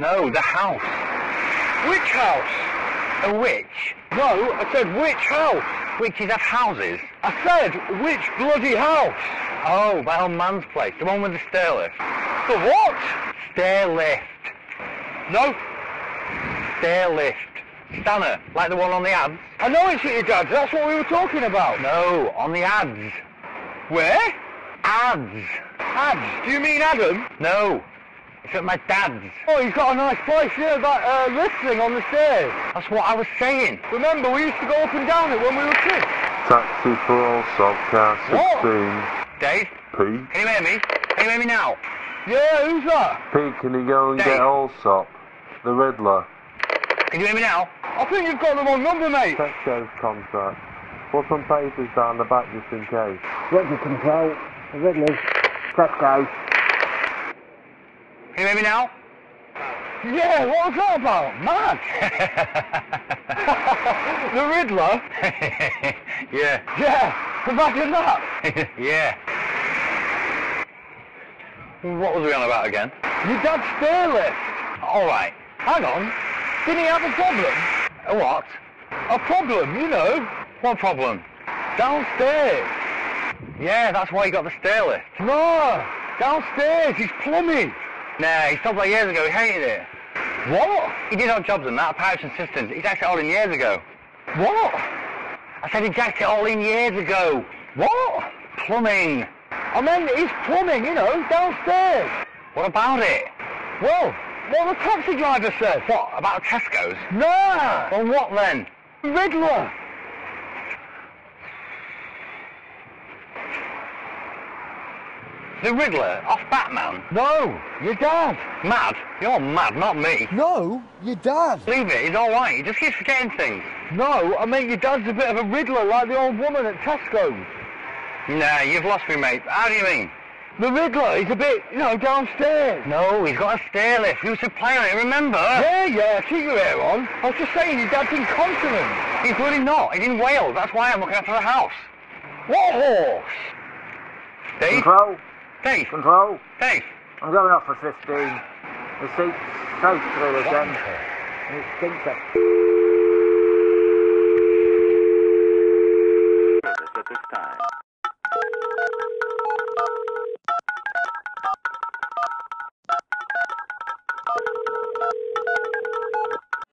No, the house. Which house? A witch. No, I said which house? Witches have houses. I said which bloody house? Oh, by old man's place. The one with the stair lift. The what? Stair lift. No, Stair lift. Stanner, like the one on the ads? I know it's at your dad's. That's what we were talking about. No, on the ads. Where? Ads. Ads. Do you mean Adam? No, it's at my dad's. Oh, he's got a nice place here, that uh, lift thing on the stairs. That's what I was saying. Remember, we used to go up and down it when we were kids. Taxi for Allsop, car 16. Dave, Pete? can you hear me? Can you hear me now? Yeah, who's that? Pete, can you go and Dave. get Allsop? The Riddler. Can you hear me now? I think you've got the wrong number, mate. Tesco's contract. Put some papers down the back just in case. Ready control. The Riddlers. Tesco. You hear me now? Yeah, what was that about? Mad. the Riddler? yeah. Yeah, imagine that. yeah. What was we on about again? Your dad's stair lift. All right. Hang on. Didn't he have a problem? A what? A problem, you know. What problem? Downstairs. Yeah, that's why he got the stair lift. No, downstairs. He's plumbing. Nah, he stopped like years ago. He hated it. What? He did odd jobs and that, pipes and cisterns. He jacked it all in years ago. What? I said he jacked it all in years ago. What? Plumbing. I mean, he's plumbing, you know, downstairs. What about it? Well, what the taxi driver said. What, about Tesco's? Nah, Well, what then? Riddler. The Riddler, off Batman. No, your dad. Mad? You're mad, not me. No, your dad. Leave it, he's alright. He just keeps forgetting things. No, I mean, your dad's a bit of a Riddler like the old woman at Tesco's. Nah, you've lost me, mate. How do you mean? The Riddler, he's a bit, you know, downstairs. No, he's got a stair lift. You should play on it, remember? Yeah, yeah, keep your hair on. I was just saying, your dad's incontinent. He's really not. He's in Wales. That's why I'm looking after the house. What horse? Dave? Control. Dave? Control. Dave? I'm going off for 15. The seat's so through again. And it stinks